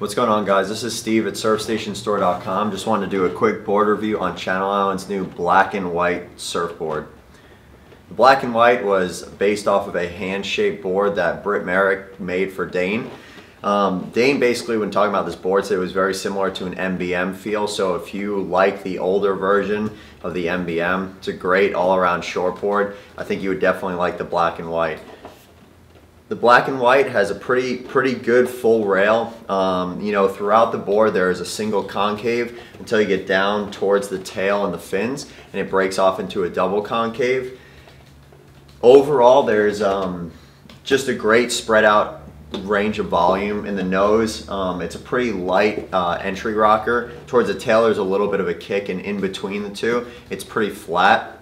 What's going on guys? This is Steve at surfstationstore.com. Just wanted to do a quick board review on Channel Island's new black and white surfboard. The black and white was based off of a hand-shaped board that Britt Merrick made for Dane. Um, Dane basically, when talking about this board, said it was very similar to an MBM feel. So if you like the older version of the MBM, it's a great all-around shortboard. I think you would definitely like the black and white. The black and white has a pretty pretty good full rail. Um, you know, throughout the board there is a single concave until you get down towards the tail and the fins, and it breaks off into a double concave. Overall, there's um, just a great spread out range of volume in the nose. Um, it's a pretty light uh, entry rocker. Towards the tail, there's a little bit of a kick, and in between the two, it's pretty flat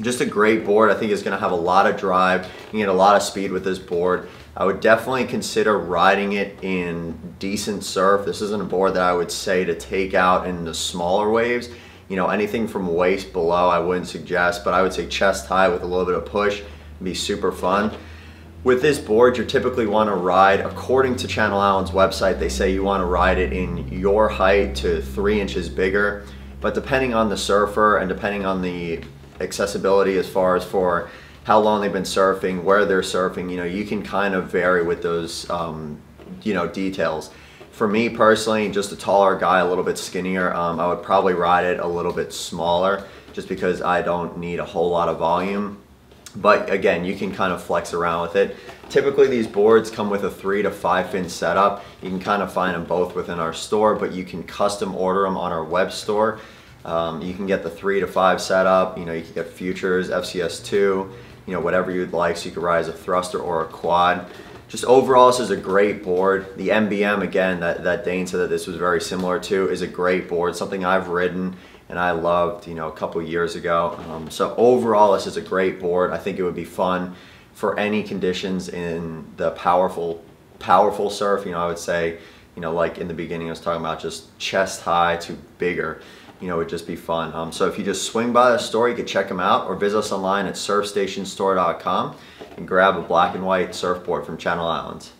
just a great board. I think it's going to have a lot of drive. You get a lot of speed with this board. I would definitely consider riding it in decent surf. This isn't a board that I would say to take out in the smaller waves. You know, anything from waist below I wouldn't suggest, but I would say chest high with a little bit of push be super fun. With this board, you typically want to ride, according to Channel Island's website, they say you want to ride it in your height to three inches bigger. But depending on the surfer and depending on the accessibility as far as for how long they've been surfing, where they're surfing, you know, you can kind of vary with those, um, you know, details. For me personally, just a taller guy, a little bit skinnier, um, I would probably ride it a little bit smaller just because I don't need a whole lot of volume. But again, you can kind of flex around with it. Typically these boards come with a three to five fin setup. You can kind of find them both within our store, but you can custom order them on our web store. Um, you can get the three to five setup, you know, you can get futures, FCS2, you know, whatever you'd like. So you could ride as a thruster or a quad. Just overall, this is a great board. The MBM, again, that, that Dane said that this was very similar to, is a great board, something I've ridden and I loved, you know, a couple years ago. Um, so overall, this is a great board. I think it would be fun for any conditions in the powerful, powerful surf. You know, I would say, you know, like in the beginning, I was talking about just chest high to bigger you know, would just be fun. Um, so if you just swing by the store, you can check them out or visit us online at surfstationstore.com and grab a black and white surfboard from Channel Islands.